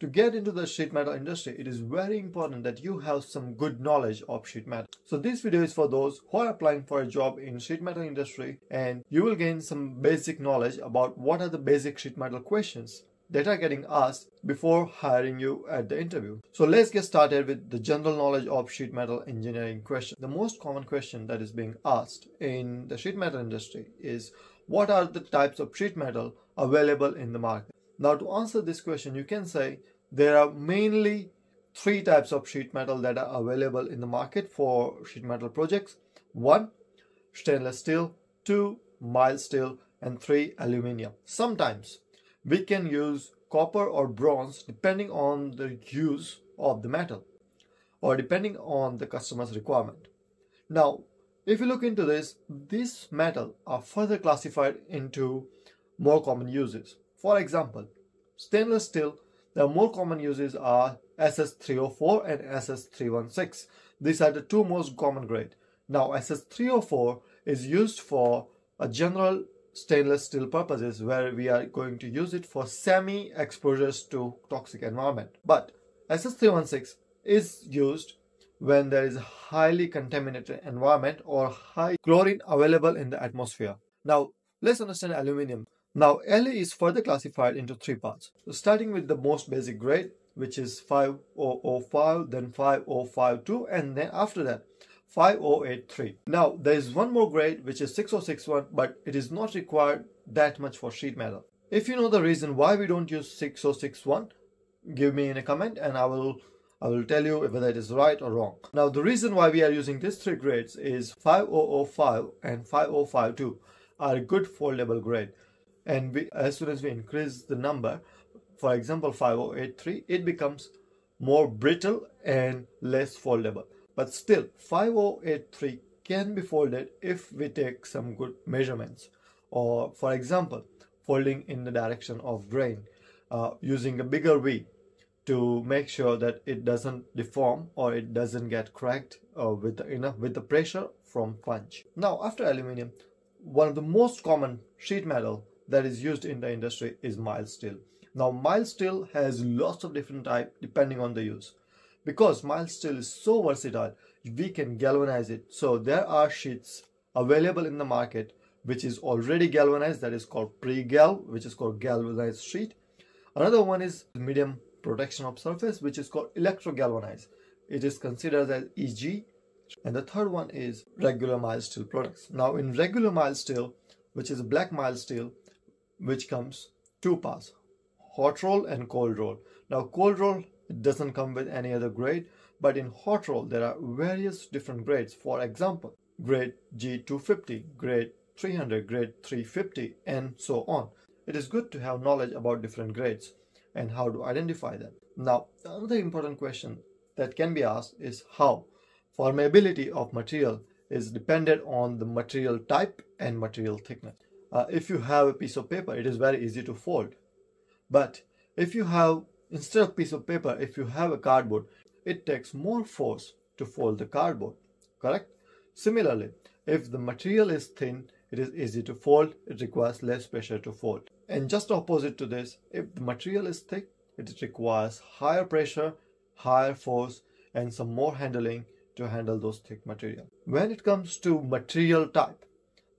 to get into the sheet metal industry, it is very important that you have some good knowledge of sheet metal. So this video is for those who are applying for a job in sheet metal industry and you will gain some basic knowledge about what are the basic sheet metal questions that are getting asked before hiring you at the interview. So let's get started with the general knowledge of sheet metal engineering question. The most common question that is being asked in the sheet metal industry is what are the types of sheet metal available in the market? Now to answer this question you can say there are mainly three types of sheet metal that are available in the market for sheet metal projects. One, stainless steel, two, mild steel, and three, aluminium. Sometimes we can use copper or bronze depending on the use of the metal or depending on the customer's requirement. Now, if you look into this, these metal are further classified into more common uses. For example, stainless steel, the more common uses are SS304 and SS316. These are the two most common grade. Now, SS304 is used for a general stainless steel purposes where we are going to use it for semi exposures to toxic environment. But SS316 is used when there is a highly contaminated environment or high chlorine available in the atmosphere. Now let's understand aluminium. Now LA is further classified into three parts. Starting with the most basic grade which is 5005 then 5052 and then after that 5083. Now there is one more grade which is 6061 but it is not required that much for sheet metal. If you know the reason why we don't use 6061 give me in a comment and I will I will tell you whether it is right or wrong. Now the reason why we are using these three grades is 5005 and 5052 are a good foldable grade and we, as soon as we increase the number for example 5083 it becomes more brittle and less foldable but still 5083 can be folded if we take some good measurements or for example folding in the direction of grain uh, using a bigger V to make sure that it doesn't deform or it doesn't get cracked uh, with enough with the pressure from punch. Now after aluminium, one of the most common sheet metal that is used in the industry is mild steel. Now mild steel has lots of different type depending on the use. Because mild steel is so versatile, we can galvanize it. So there are sheets available in the market which is already galvanized that is called pre-gal which is called galvanized sheet. Another one is medium protection of surface which is called electro-galvanized. It is considered as EG and the third one is regular mild steel products. Now in regular mild steel which is black mild steel which comes two parts hot roll and cold roll. Now cold roll doesn't come with any other grade, but in hot roll there are various different grades. For example, grade G250, grade 300, grade 350, and so on. It is good to have knowledge about different grades and how to identify them. Now, another important question that can be asked is how formability of material is dependent on the material type and material thickness. Uh, if you have a piece of paper, it is very easy to fold. But if you have Instead of piece of paper, if you have a cardboard, it takes more force to fold the cardboard, correct? Similarly, if the material is thin, it is easy to fold, it requires less pressure to fold. And just opposite to this, if the material is thick, it requires higher pressure, higher force, and some more handling to handle those thick material. When it comes to material type,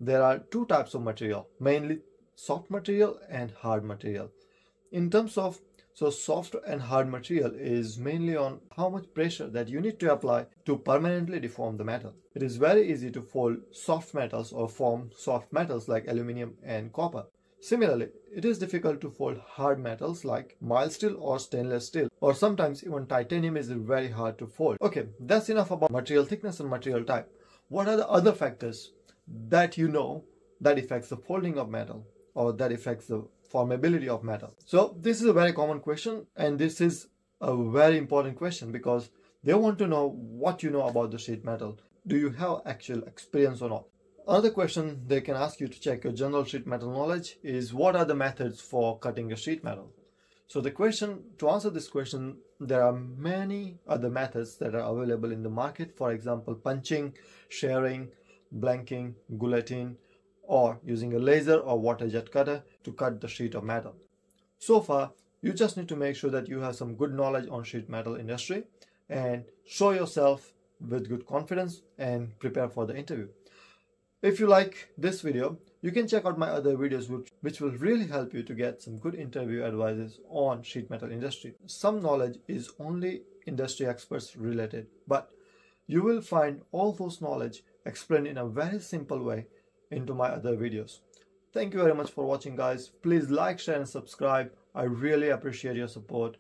there are two types of material, mainly soft material and hard material. In terms of so soft and hard material is mainly on how much pressure that you need to apply to permanently deform the metal. It is very easy to fold soft metals or form soft metals like aluminium and copper. Similarly, it is difficult to fold hard metals like mild steel or stainless steel or sometimes even titanium is very hard to fold. Okay, that's enough about material thickness and material type. What are the other factors that you know that affects the folding of metal or that affects the formability of metal. So this is a very common question and this is a very important question because they want to know what you know about the sheet metal. Do you have actual experience or not? Another question they can ask you to check your general sheet metal knowledge is what are the methods for cutting a sheet metal? So the question, to answer this question, there are many other methods that are available in the market. For example, punching, shearing, blanking, guillotine, or using a laser or water jet cutter to cut the sheet of metal. So far, You just need to make sure that you have some good knowledge on sheet metal industry and show yourself with good confidence and prepare for the interview. If you like this video, you can check out my other videos which, which will really help you to get some good interview advices on sheet metal industry. Some knowledge is only industry experts related, but you will find all those knowledge explained in a very simple way into my other videos. Thank you very much for watching guys. Please like, share and subscribe. I really appreciate your support.